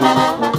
Música